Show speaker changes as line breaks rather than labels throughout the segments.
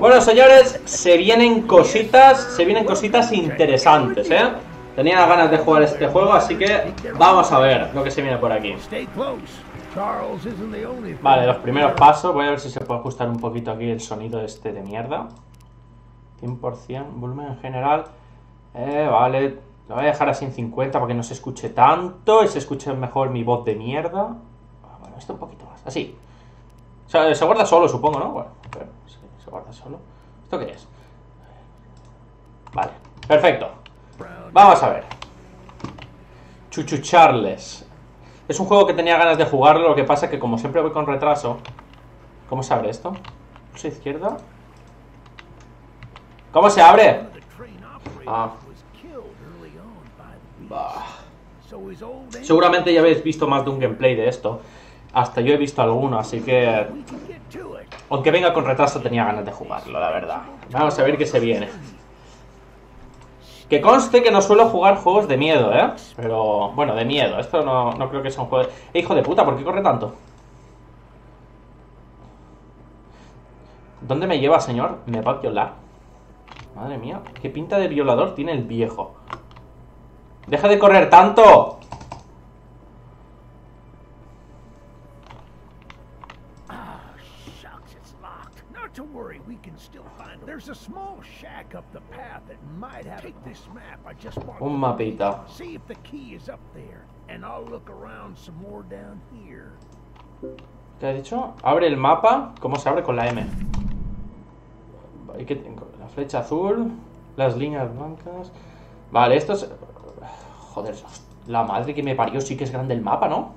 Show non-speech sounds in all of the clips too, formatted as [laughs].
Bueno, señores, se vienen cositas, se vienen cositas interesantes, ¿eh? Tenía ganas de jugar este juego, así que vamos a ver lo que se viene por aquí. Vale, los primeros pasos. Voy a ver si se puede ajustar un poquito aquí el sonido este de mierda. 100%, volumen en general. Eh, vale, lo voy a dejar así en 50 para que no se escuche tanto y se escuche mejor mi voz de mierda. Ah, bueno, esto un poquito más, así. O sea, se guarda solo, supongo, ¿no? Bueno, se ¿Esto qué es? Vale, perfecto. Vamos a ver. Chuchu Charles. Es un juego que tenía ganas de jugarlo, lo que pasa es que como siempre voy con retraso... ¿Cómo se abre esto? ¿Pulsa izquierda? ¿Cómo se abre? Ah. Seguramente ya habéis visto más de un gameplay de esto. Hasta yo he visto alguno, así que... Aunque venga con retraso tenía ganas de jugarlo, la verdad. Vamos a ver qué se viene. Que conste que no suelo jugar juegos de miedo, ¿eh? Pero, bueno, de miedo. Esto no, no creo que sea un juego. ¡Eh, hijo de puta! ¿Por qué corre tanto? ¿Dónde me lleva, señor? Me va a violar. Madre mía, qué pinta de violador tiene el viejo. ¡Deja de correr tanto! Un mapita. ¿Qué ha dicho? Abre el mapa. ¿Cómo se abre con la M? La flecha azul. Las líneas blancas. Vale, esto es... Joder, la madre que me parió sí que es grande el mapa, ¿no?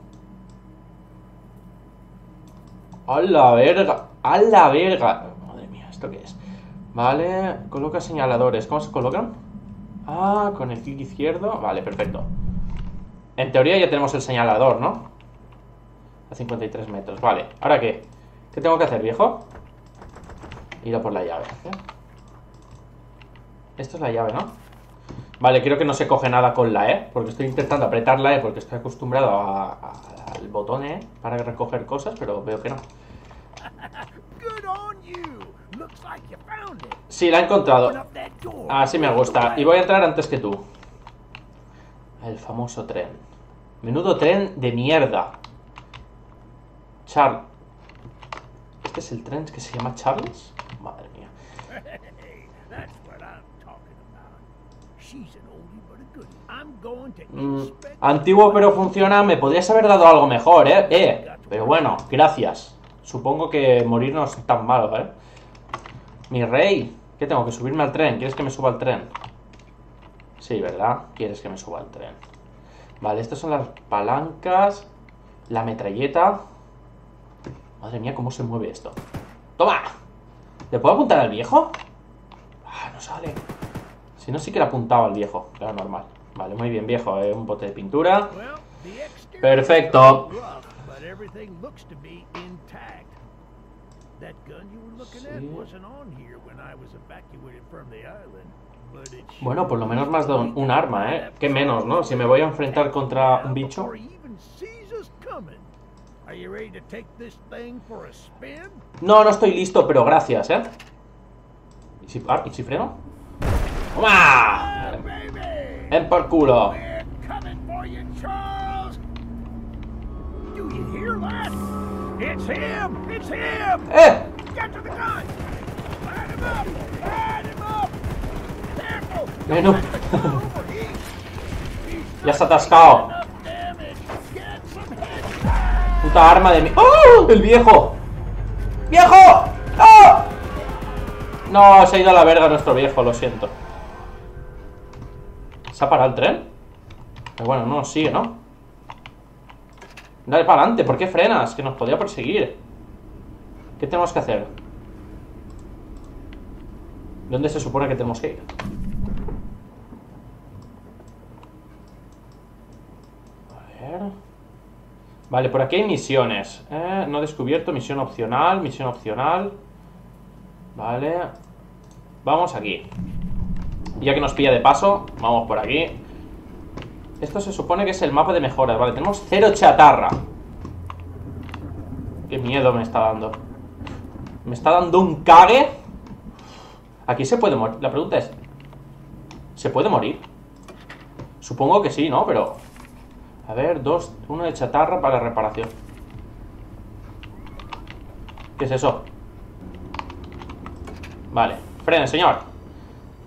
¡A la verga! ¡A la verga! Madre mía, ¿esto qué es? Vale, coloca señaladores. ¿Cómo se colocan? Ah, con el clic izquierdo. Vale, perfecto. En teoría ya tenemos el señalador, ¿no? A 53 metros. Vale, ¿ahora qué? ¿Qué tengo que hacer, viejo? Ir a por la llave. ¿eh? Esto es la llave, ¿no? Vale, creo que no se coge nada con la E, porque estoy intentando apretar la E porque estoy acostumbrado al botón E para recoger cosas, pero veo que no. Sí, la he encontrado. Así me gusta. Y voy a entrar antes que tú. El famoso tren. Menudo tren de mierda. Charles. ¿Este es el tren que se llama Charles? Madre mía. Mm, antiguo pero funciona. Me podrías haber dado algo mejor, ¿eh? Eh, pero bueno, gracias. Supongo que morir no es tan malo, ¿eh? Mi rey. ¿Qué tengo? ¿Que subirme al tren? ¿Quieres que me suba al tren? Sí, ¿verdad? Quieres que me suba al tren. Vale, estas son las palancas. La metralleta. Madre mía, ¿cómo se mueve esto? ¡Toma! ¿Le puedo apuntar al viejo? Ah, no sale. Si no, sí que le apuntaba al viejo. Era normal. Vale, muy bien, viejo. ¿eh? Un bote de pintura. Perfecto. Bueno, por lo menos más de un, arma, ¿eh? Qué menos, ¿no? Si me voy a enfrentar contra un bicho. No, no estoy listo, pero gracias, ¿eh? ¿Y si, ah, ¿y si freno? ¡Toma! ¡Ven por culo! ¡Eh! Bueno. [laughs] ya está atascado. Puta arma de mi... ¡Oh! ¡El viejo! ¡Viejo! ¡Oh! No, se ha ido a la verga nuestro viejo, lo siento. ¿Se ha parado el tren? Pero bueno, no sigue, ¿no? Dale para adelante, ¿por qué frenas? Que nos podía perseguir. ¿Qué tenemos que hacer? ¿Dónde se supone que tenemos que ir? A ver... Vale, por aquí hay misiones eh, No descubierto, misión opcional Misión opcional Vale Vamos aquí Ya que nos pilla de paso, vamos por aquí Esto se supone que es el mapa de mejoras Vale, tenemos cero chatarra Qué miedo me está dando Me está dando un cague Aquí se puede morir. La pregunta es... ¿Se puede morir? Supongo que sí, ¿no? Pero... A ver, dos... Uno de chatarra para reparación. ¿Qué es eso? Vale. Frene, señor.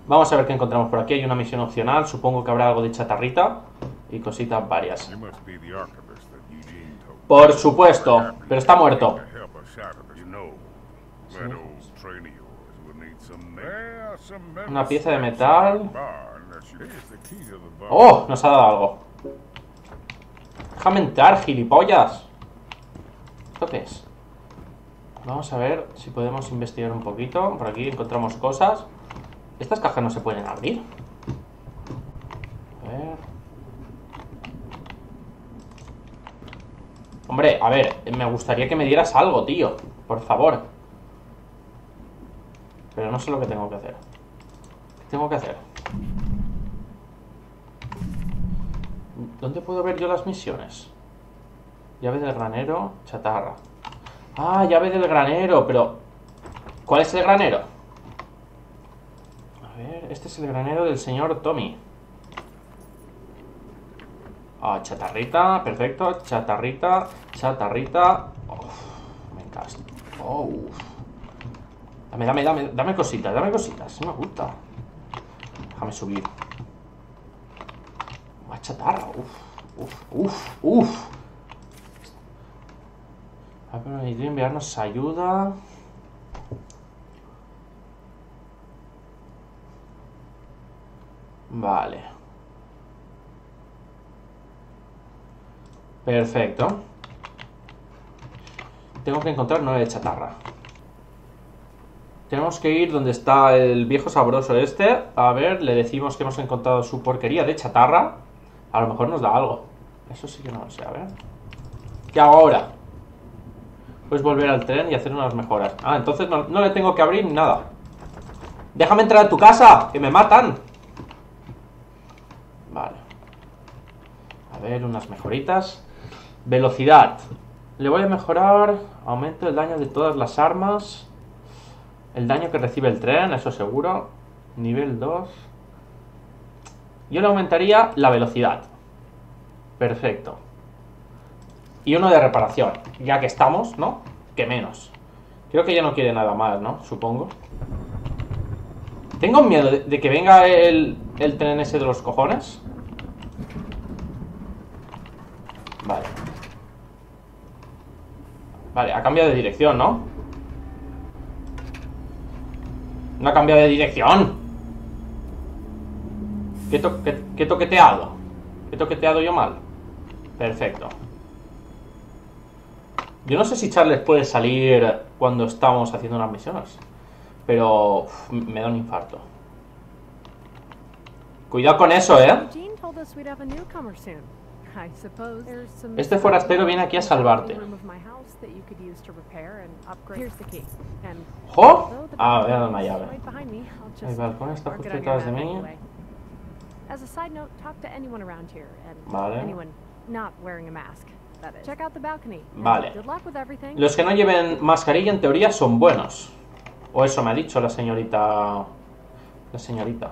Vamos a ver qué encontramos por aquí. Hay una misión opcional. Supongo que habrá algo de chatarrita. Y cositas varias. Por supuesto. Pero está muerto. Una pieza de metal. ¡Oh! Nos ha dado algo. Déjame entrar, gilipollas. ¿Esto qué es? Vamos a ver si podemos investigar un poquito. Por aquí encontramos cosas. Estas cajas no se pueden abrir. A ver. Hombre, a ver, me gustaría que me dieras algo, tío. Por favor. Pero no sé lo que tengo que hacer. ¿Qué tengo que hacer? ¿Dónde puedo ver yo las misiones? Llave del granero, chatarra. Ah, llave del granero, pero... ¿Cuál es el granero? A ver, este es el granero del señor Tommy. Ah, chatarrita, perfecto. Chatarrita, chatarrita. Uf, me encanta. Oh. Dame, dame, dame, dame cositas, dame cositas. Me gusta. Déjame subir. Más chatarra, uf, uf, uf, uf. Ha permitido enviarnos ayuda. Vale. Perfecto. Tengo que encontrar nueve chatarra. Tenemos que ir donde está el viejo sabroso este. A ver, le decimos que hemos encontrado su porquería de chatarra. A lo mejor nos da algo. Eso sí que no lo sé, a ver. ¿Qué hago ahora? Pues volver al tren y hacer unas mejoras. Ah, entonces no, no le tengo que abrir nada. Déjame entrar a tu casa, que me matan. Vale. A ver, unas mejoritas. Velocidad. Le voy a mejorar. Aumento el daño de todas las armas. El daño que recibe el tren, eso seguro. Nivel 2. Yo le aumentaría la velocidad. Perfecto. Y uno de reparación. Ya que estamos, ¿no? Que menos. Creo que ya no quiere nada más, ¿no? Supongo. Tengo miedo de, de que venga el, el tren ese de los cojones. Vale. Vale, ha cambiado de dirección, ¿no? No ha cambiado de dirección. ¿Qué, to qué, qué toqueteado? ¿Qué toqueteado yo mal? Perfecto. Yo no sé si Charles puede salir cuando estamos haciendo unas misiones. Pero me da un infarto. Cuidado con eso, ¿eh? Este forastero viene aquí a salvarte. ¡Jo! Ah, voy a dar una llave. El balcón está justo detrás de mí.
anyway. As a side note, talk to anyone around here and
Vale.
anyone not wearing a mask. That is. Check out the balcony. and
Vale. Los que no lleven mascarilla en teoría son buenos. O eso me ha dicho la señorita. La señorita.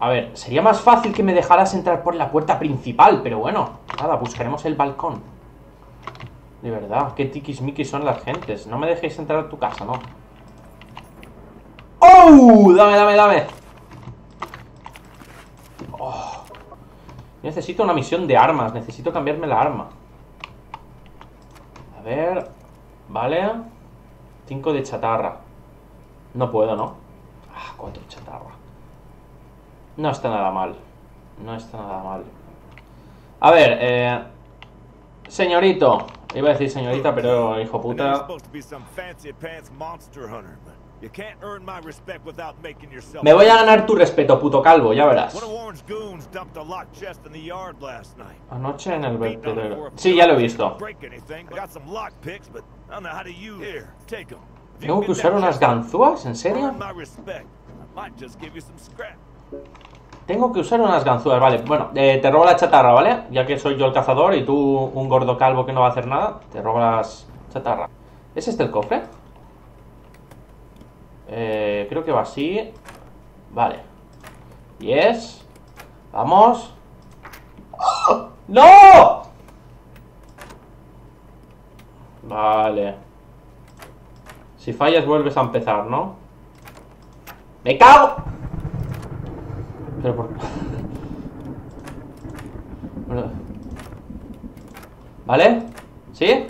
A ver, sería más fácil que me dejaras entrar por la puerta principal, pero bueno, nada, buscaremos el balcón. De verdad, qué tiquismiquis son las gentes. No me dejéis entrar a tu casa, ¿no? ¡Oh! Dame, dame, dame. Oh. Necesito una misión de armas, necesito cambiarme la arma. A ver. Vale. 5 de chatarra. No puedo, ¿no? Ah, 4 de chatarra. No está nada mal. No está nada mal. A ver, eh. Señorito. Iba a decir señorita, pero hijo puta. Me voy a ganar tu respeto, puto calvo, ya verás. Anoche en el vertedero. Sí, ya lo he visto.
Them.
¿Tengo que usar unas ganzúas? ¿En serio? Tengo que usar unas ganzúas, vale. Bueno, eh, te robo la chatarra, ¿vale? Ya que soy yo el cazador y tú un gordo calvo que no va a hacer nada, te robo las chatarra. ¿Es este el cofre? Eh, creo que va así. Vale. Yes. Vamos. ¡No! Vale. Si fallas vuelves a empezar, ¿no? ¡Me cago! Pero por... ¿Vale? ¿Sí?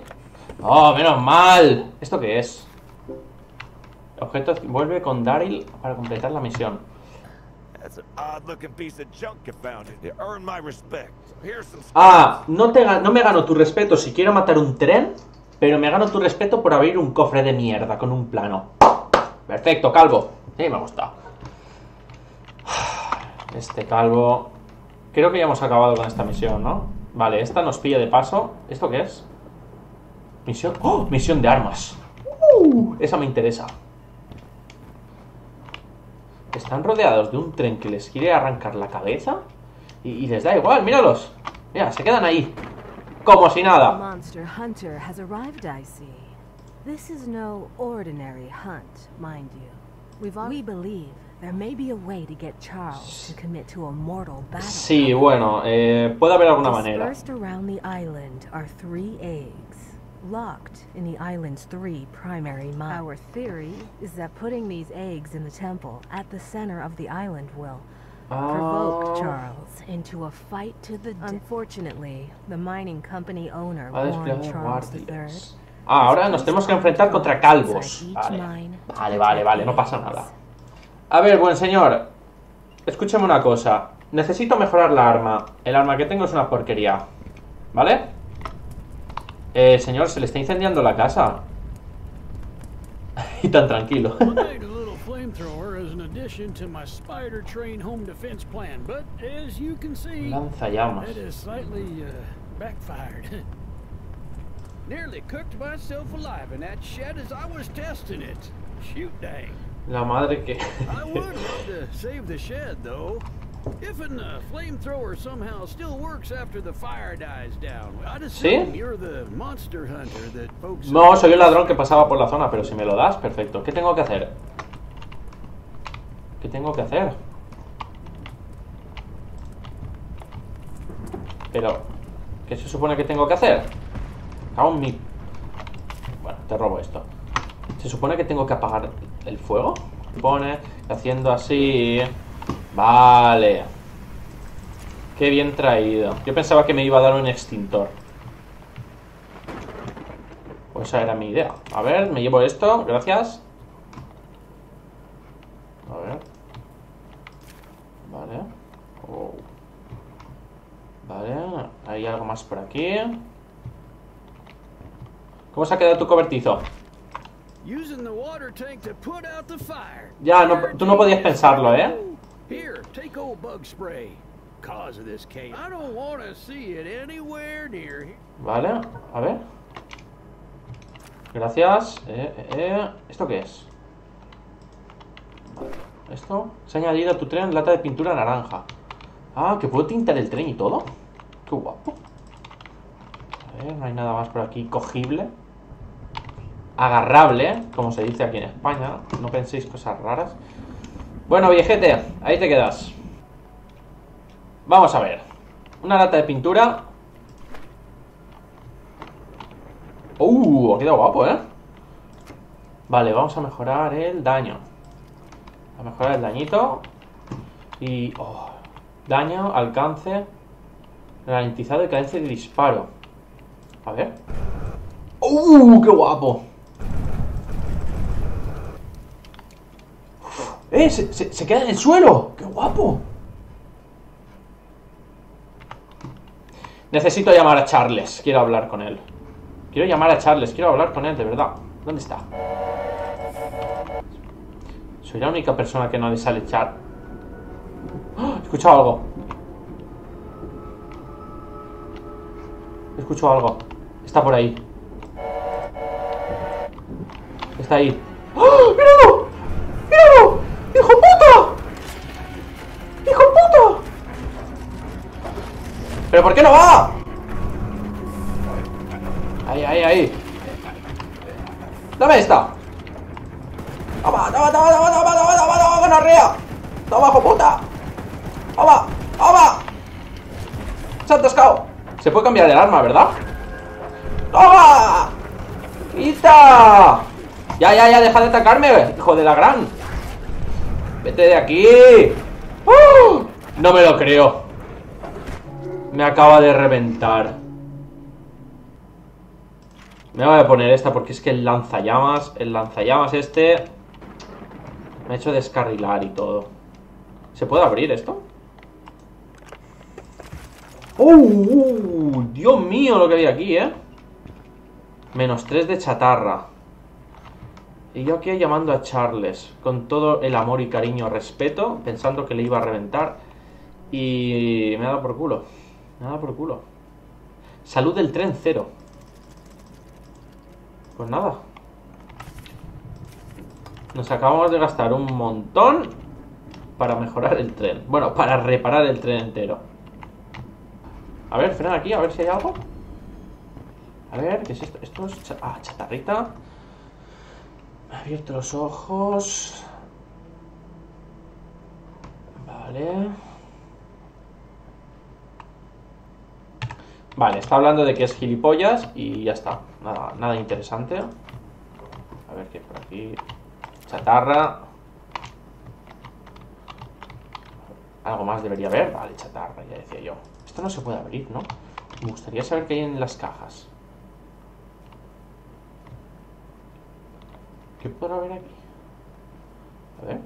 Oh, menos mal. ¿Esto qué es? Objeto vuelve con Daryl para completar la misión. Ah, no, te, no me gano tu respeto si quiero matar un tren, pero me gano tu respeto por abrir un cofre de mierda con un plano. Perfecto, calvo. Sí, me ha gustado. Este calvo... Creo que ya hemos acabado con esta misión, ¿no? Vale, esta nos pilla de paso. ¿Esto qué es? Misión... ¡Oh! Misión de armas. Uh, esa me interesa. Están rodeados de un tren que les quiere arrancar la cabeza y, y les da igual, míralos. Mira, se quedan ahí. Como si nada.
monster hunter has arrived, I see. This is no ordinary hunt, mind you. We've we believe there may be a way to get Charles to commit to a mortal battle.
Sí, bueno, eh, puede haber alguna manera.
Dispersed around the island are three eggs, locked in the island's three primary mines. Our theory is that putting these eggs in the temple at the center of the island will provoke
Ah,
Charles into a fight to the death. Unfortunately, the mining company owner warned Charles III.
Ah, ahora nos tenemos que enfrentar contra calvos. Vale, vale, vale, vale, no pasa nada. A ver, buen señor. Escúcheme una cosa. Necesito mejorar la arma. El arma que tengo es una porquería. ¿Vale? Eh, señor, se le está incendiando la casa. [laughs] y tan tranquilo. [laughs]
I made a little flamethrower as an addition to my spider train home defense plan, but as you can see,
Lanzallamas.
it has slightly uh. [laughs] Nearly cooked myself alive in that shed as I was testing it. Shoot dang.
La madre que...
If an uh, flamethrower somehow still works after the fire dies down, I'd assume
¿Sí?
you're the monster hunter that folks.
No, soy el ladrón que pasaba por la zona, pero si me lo das, perfecto. ¿Qué tengo que hacer? ¿Qué tengo que hacer? Pero, ¿qué se supone que tengo que hacer? En mi... Bueno, te robo esto. ¿Se supone que tengo que apagar el fuego? Pone que haciendo así... Vale. Qué bien traído. Yo pensaba que me iba a dar un extintor. Pues esa era mi idea. A ver, me llevo esto, gracias. A ver. Vale. Oh. Vale, hay algo más por aquí. ¿Cómo se ha quedado tu cobertizo? Ya, no, tú no podías pensarlo, ¿eh?
Here, take old bug spray. Cause of this case. I don't want to see it anywhere near here.
Vale, a ver. Gracias. Eh, eh, eh. ¿Esto qué es? ¿Esto? Se ha añadido a tu tren lata de pintura naranja. Ah, que puedo tintar el tren y todo. Qué guapo. A ver, no hay nada más por aquí cogible. Agarrable, como se dice aquí en España. No penséis cosas raras. Bueno, viejete, ahí te quedas. Vamos a ver. Una lata de pintura. Uh, ha quedado guapo, ¿eh? Vale, vamos a mejorar el daño. A mejorar el dañito. Y... oh, daño, alcance. Ralentizado y cadencia de disparo. A ver. ¡Uh! ¡Qué guapo! ¡Eh! Se, se- queda en el suelo! ¡Qué guapo! Necesito llamar a Charles. Quiero hablar con él. Quiero llamar a Charles. Quiero hablar con él, de verdad. ¿Dónde está? Soy la única persona que no le sale Char. ¡Ah! He escuchado algo. He escuchado algo. Está por ahí. Está ahí. ¿Pero por qué no va? Ahí, ahí, ahí. Dame esta. Toma, toma, toma, toma, toma, toma, gonorrea! ¡Toma, hijo puta! ¡Toma! ¡Toma! ¡Se ha atascado! Se puede cambiar el arma, ¿verdad? ¡Toma! ¡Quita! Ya, ya, ya, deja de atacarme, hijo de la gran. Vete de aquí. ¡Uh! No me lo creo. Me acaba de reventar. Me voy a poner esta porque es que el lanzallamas, el lanzallamas este me ha hecho descarrilar y todo. ¿Se puede abrir esto? ¡Uh! Dios mío lo que había aquí, ¿eh? Menos 3 de chatarra. Y yo aquí llamando a Charles, con todo el amor y cariño, respeto, pensando que le iba a reventar. Y me ha dado por culo. Dado por culo. Salud del tren cero. Pues nada. Nos acabamos de gastar un montón para mejorar el tren. Bueno, para reparar el tren entero. A ver, frena aquí, a ver si hay algo. A ver, ¿qué es esto? Esto es... Ah, chatarrita. Me he abierto los ojos. Vale. Vale, está hablando de que es gilipollas y ya está. Nada, nada interesante. A ver qué hay por aquí. Chatarra. Algo más debería haber. Vale, chatarra, ya decía yo. Esto no se puede abrir, ¿no? Me gustaría saber qué hay en las cajas. ¿Qué puede haber aquí? A ver.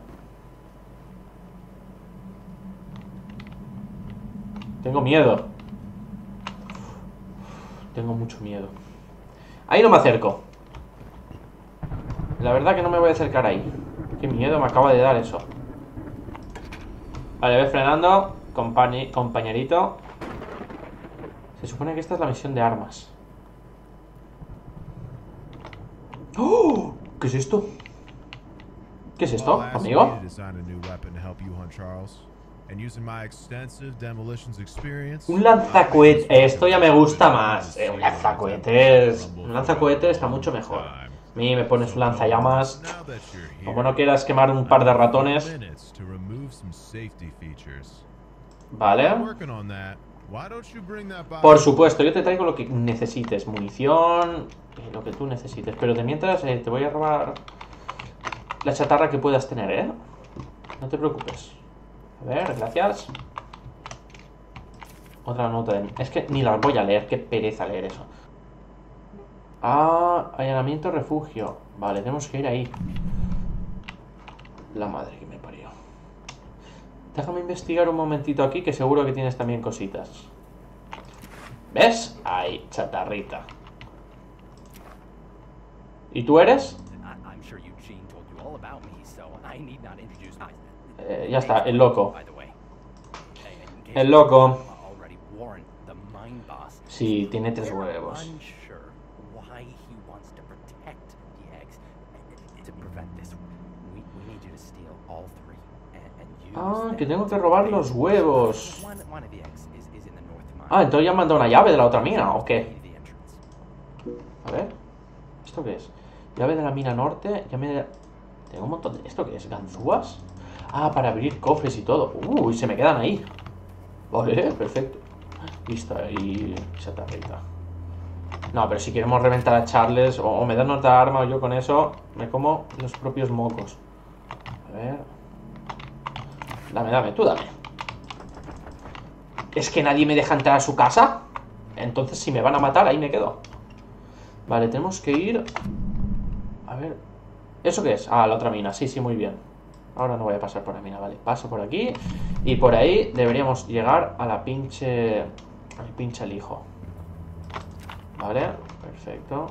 Tengo miedo. Tengo mucho miedo. Ahí no me acerco. La verdad que no me voy a acercar ahí. Qué miedo me acaba de dar eso. Vale, voy frenando. Compañe- compañerito. Se supone que esta es la misión de armas. ¡Oh! ¿Qué es esto? ¿Qué es esto, amigo? Un lanzacohetes. Esto ya me gusta más. Eh, un lanzacohetes. Un lanzacohetes está mucho mejor. A mí me pones un lanzallamas. Como no quieras quemar un par de ratones. Vale. Por supuesto, yo te traigo lo que necesites. Munición. eh, Lo que tú necesites. Pero de mientras eh, te voy a robar la chatarra que puedas tener, ¿eh? No te preocupes. A ver, gracias. Otra nota de... Es que ni las voy a leer. Qué pereza leer eso. Ah, allanamiento refugio. Vale, tenemos que ir ahí. La madre que me parió. Déjame investigar un momentito aquí, que seguro que tienes también cositas. ¿Ves? Ahí, chatarrita. ¿Y tú eres? Eh, ya está, el loco. El loco. Sí, tiene tres huevos. Ah, que tengo que robar los huevos. Ah, entonces ya han dado una llave de la otra mina, ¿o qué? A ver. ¿Esto qué es? Llave de la mina norte. Ya me... Tengo un montón de... ¿Esto qué es? ¿Ganzúas? Ah, para abrir cofres y todo. Uy, se me quedan ahí. Vale, perfecto. Listo, ahí chatarrita. No, pero si queremos reventar a Charles o, o me dan otra arma o yo con eso, me como los propios mocos. A ver. Dame, dame, tú dame. ¿Es que nadie me deja entrar a su casa? Entonces si me van a matar, ahí me quedo. Vale, tenemos que ir... A ver... ¿Eso qué es? Ah, la otra mina. Sí, sí, muy bien. Ahora no voy a pasar por la mina, vale. Paso por aquí. Y por ahí deberíamos llegar a la pinche... Al pinche al hijo. Vale, perfecto.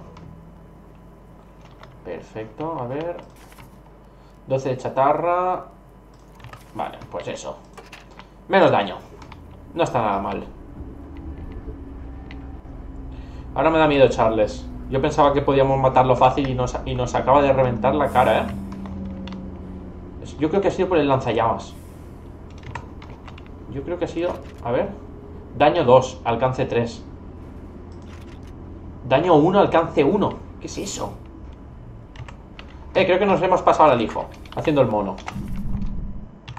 Perfecto, a ver. 12 de chatarra. Vale, pues eso. Menos daño. No está nada mal. Ahora me da miedo Charles. Yo pensaba que podíamos matarlo fácil y nos, y nos acaba de reventar la cara, ¿eh? Yo creo que ha sido por el lanzallamas. Yo creo que ha sido... A ver. Daño 2, alcance 3. Daño 1, alcance 1. ¿Qué es eso? Eh, creo que nos hemos pasado al hijo. Haciendo el mono.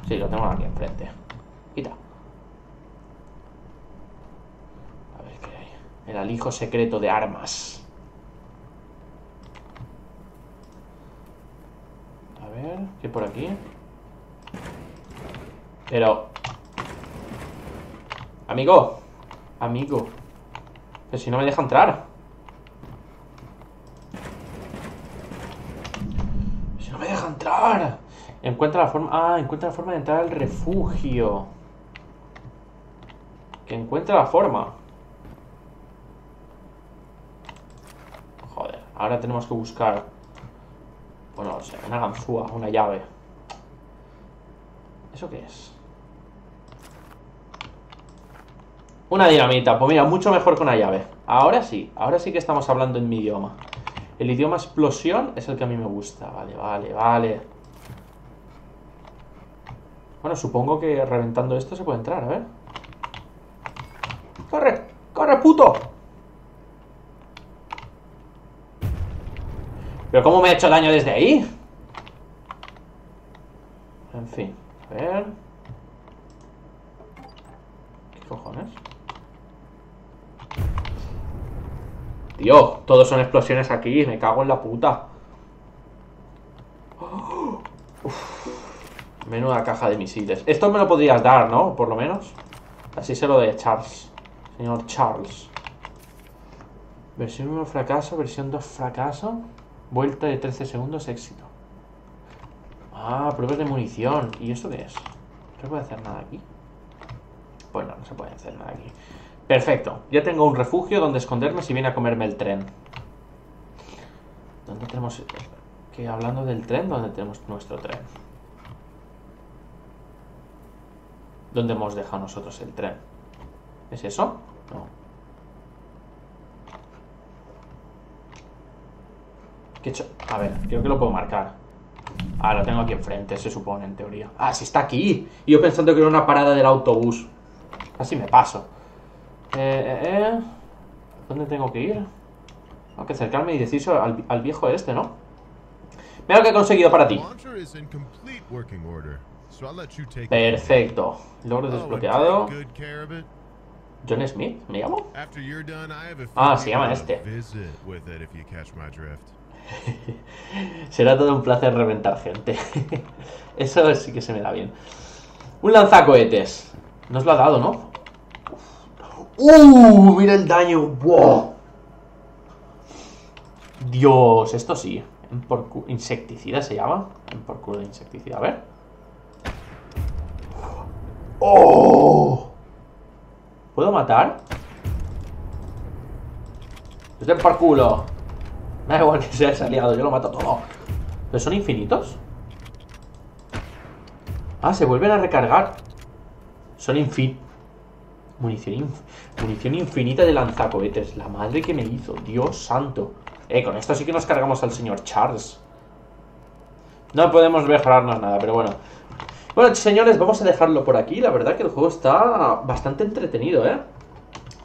Sí, lo tengo aquí enfrente. Quita. A ver qué hay. El alijo secreto de armas. A ver, ¿qué hay por aquí? Pero... Amigo. Amigo. Pero si no me deja entrar. Si no me deja entrar. Encuentra la forma... Ah, encuentra la forma de entrar al refugio. Que encuentra la forma. Joder, ahora tenemos que buscar... Bueno, o sea, una ganzúa, una llave. ¿Eso qué es? Una dinamita, pues mira, mucho mejor que una llave Ahora sí, ahora sí que estamos hablando en mi idioma El idioma explosión es el que a mí me gusta Vale, vale, vale Bueno, supongo que reventando esto se puede entrar, a ver ¡Corre! ¡Corre, puto! ¿Pero cómo me ha hecho daño desde ahí? En fin, ¿Qué cojones? Tío, todos son explosiones aquí, me cago en la puta. [gasps] Menuda caja de misiles. Esto me lo podrías dar, ¿no? Por lo menos. Así se lo de Charles. Señor Charles. Versión 1 fracaso, versión 2 fracaso. Vuelta de 13 segundos, éxito. Ah, pruebas de munición. ¿Y eso qué es? ¿No se puede hacer nada aquí? Pues no, no se puede hacer nada aquí. Perfecto. Ya tengo un refugio donde esconderme si viene a comerme el tren. ¿Dónde tenemos...? Que hablando del tren, ¿dónde tenemos nuestro tren? ¿Dónde hemos dejado nosotros el tren? ¿Es eso? No. ¿Qué he hecho? A ver, creo que lo puedo marcar. Ah, lo tengo aquí enfrente, se supone, en teoría. Ah, sí está aquí. Y yo pensando que era una parada del autobús. Así me paso. Eh, eh, eh. ¿Dónde tengo que ir? Tengo que acercarme y decir al, al viejo este, ¿no? Mira lo que he conseguido para ti. Perfecto. Logro desbloqueado. John Smith, ¿me llamo? Ah, se llama este. [laughs] Será todo un placer reventar gente. [laughs] Eso sí que se me da bien. Un lanzacohetes. Nos lo ha dado, ¿no? ¡Uh! Mira el daño. ¡Wow! Dios, esto sí. Insecticida se llama. En por culo de insecticida. A ver. ¡Oh! ¿Puedo matar? Estoy por culo. Me da igual que sea aliado, yo lo mato todo. ¿Pero son infinitos? Ah, se vuelven a recargar. Son infin... Munición, inf- munición infinita de lanzacohetes. La madre que me hizo. Dios santo. Eh, con esto sí que nos cargamos al señor Charles. No podemos mejorarnos nada, pero bueno. Bueno, señores, vamos a dejarlo por aquí. La verdad que el juego está bastante entretenido, ¿eh?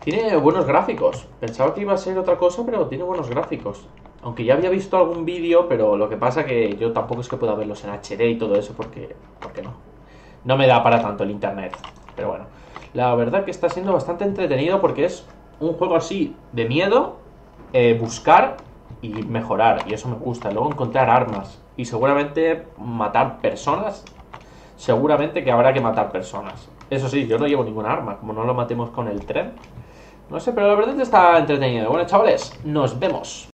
Tiene buenos gráficos. Pensaba que iba a ser otra cosa, pero tiene buenos gráficos. Aunque ya había visto algún vídeo, pero lo que pasa que yo tampoco es que pueda verlos en HD y todo eso, porque, porque no. No me da para tanto el internet. Pero bueno, la verdad que está siendo bastante entretenido porque es un juego así de miedo, eh, buscar y mejorar. Y eso me gusta. Luego encontrar armas. Y seguramente matar personas. Seguramente que habrá que matar personas. Eso sí, yo no llevo ninguna arma. Como no lo matemos con el tren. No sé, pero la verdad está entretenido. Bueno, chavales, nos vemos.